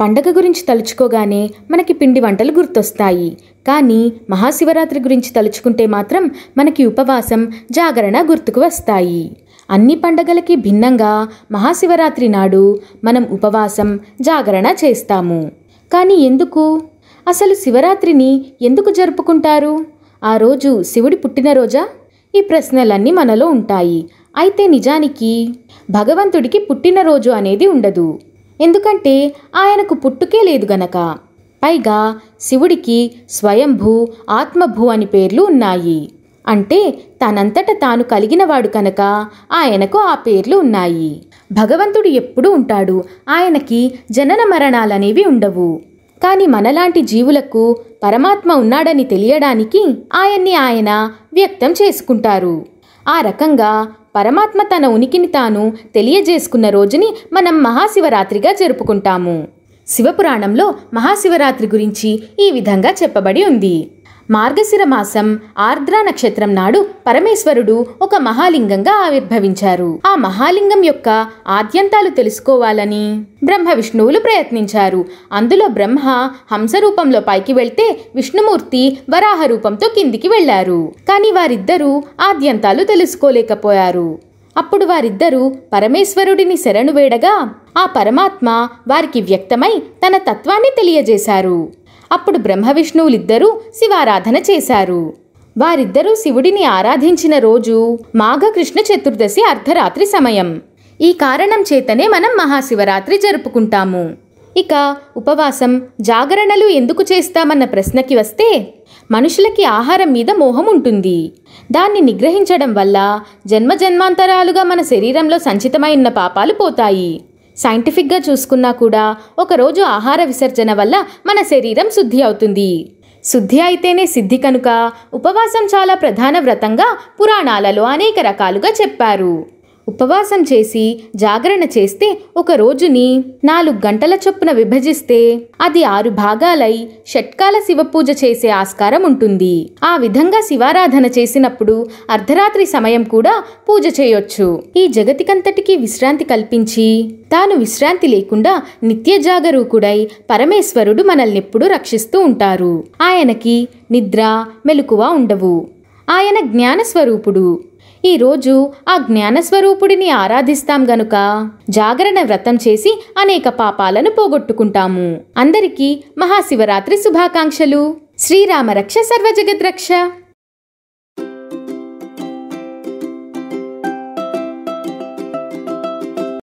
పండగ గురించి తలుచుకోగానే మనకి పిండి వంటలు గుర్తొస్తాయి. కానీ మహాశివరాత్రి గురించి తలుచుకుంటే మాత్రం మనకి ఉపవాసం జాగరణ గుర్తుకు వస్తాయి. అన్ని పండగలకి భిన్నంగా మహాశివరాత్రి నాడు మనం ఉపవాసం జాగరణ చేస్తాము. కానీ ఎందుకు? అసలు శివరాత్రిని ఎందుకు జరుపుకుంటారు? ఆ రోజు శివుడి పుట్టినరోజా? ఈ ప్రశ్నలన్నీ మనలో ఉంటాయి. అయితే నిజానికి భగవంతుడికి పుట్టినరోజు అనేది ఉండదు. ఎందుకంటే ఆయనకు పుట్టుకే లేదు గనక. పైగా శివుడికి స్వయంభూ ఆత్మభూ అని పేర్లు ఉన్నాయి. అంటే తనంతట తాను కలిగినవాడు కనుక ఆయనకు ఆ పేర్లు ఉన్నాయి. భగవంతుడు ఎప్పుడూ ఉంటాడు. ఆయనకి జనన మరణాలనేవి ఉండవు. కానీ మనలాంటి జీవులకు పరమాత్మ ఉన్నాడని తెలియడానికి ఆయన్ని ఆయన వ్యక్తం చేసుకుంటారు. ఆ రకంగా పరమాత్మ తన ఉనికిని తాను తెలియజేసుకున్న రోజుని మనం మహాశివరాత్రిగా జరుపుకుంటాము. శివపురాణంలో మహాశివరాత్రి గురించి ఈ విధంగా చెప్పబడి ఉంది. మార్గశిర మాసం ఆర్ద్ర నక్షత్రం నాడు పరమేశ్వరుడు ఒక మహాలింగంగా ఆవిర్భవించారు. ఆ మహాలింగం యొక్క ఆద్యంతాలు తెలుసుకోవాలని బ్రహ్మ విష్ణువులు ప్రయత్నించారు. అందులో బ్రహ్మ హంస రూపంలో పైకి వెళ్తే విష్ణుమూర్తి వరాహ రూపంతో కిందికి వెళ్ళారు. కానీ వారిద్దరూ ఆద్యంతాలు తెలుసుకోలేకపోయారు. అప్పుడు వారిద్దరూ పరమేశ్వరుడిని శరణు వేడగా ఆ పరమాత్మ వారికి వ్యక్తమై తన తత్వాన్ని తెలియజేశారు. అప్పుడు బ్రహ్మవిష్ణువులిద్దరూ శివారాధన చేశారు. వారిద్దరూ శివుడిని ఆరాధించిన రోజు మాఘకృష్ణ చతుర్దశి అర్ధరాత్రి సమయం. ఈ కారణం చేతనే మనం మహాశివరాత్రి జరుపుకుంటాము. ఇక ఉపవాసం జాగరణలు ఎందుకు చేస్తామన్న ప్రశ్నకి వస్తే మనుషులకి ఆహారం మీద మోహం ఉంటుంది. దాన్ని నిగ్రహించడం వల్ల జన్మ జన్మాంతరాలుగా మన శరీరంలో సంచితమైన పాపాలు పోతాయి. సైంటిఫిక్గా చూసుకున్నా కూడా ఒకరోజు ఆహార విసర్జన వల్ల మన శరీరం శుద్ధి అవుతుంది. శుద్ధి అయితేనే సిద్ధి కనుక ఉపవాసం చాలా ప్రధాన వ్రతంగా పురాణాలలో అనేక రకాలుగా చెప్పారు. ఉపవాసం చేసి జాగరణ చేస్తే ఒక రోజుని నాలుగు గంటల చొప్పున విభజిస్తే అది ఆరు భాగాలై షట్కాల శివపూజ చేసే ఆస్కారం ఉంటుంది. ఆ విధంగా శివారాధన చేసినప్పుడు అర్ధరాత్రి సమయం కూడా పూజ చేయొచ్చు. ఈ జగతికంతటికీ విశ్రాంతి కల్పించి తాను విశ్రాంతి లేకుండా నిత్య జాగరూకుడై పరమేశ్వరుడు మనల్ని ఎప్పుడూ రక్షిస్తూ ఉంటారు. ఆయనకి నిద్ర మెలకువ ఉండవు. ఆయన జ్ఞానస్వరూపుడు. ఈరోజు ఆ జ్ఞానస్వరూపుడిని ఆరాధిస్తాం గనుక. జాగరణ వ్రతం చేసి అనేక పాపాలను పోగొట్టుకుంటాము. అందరికీ మహాశివరాత్రి శుభాకాంక్షలు. శ్రీరామరక్ష సర్వజగద్రక్ష.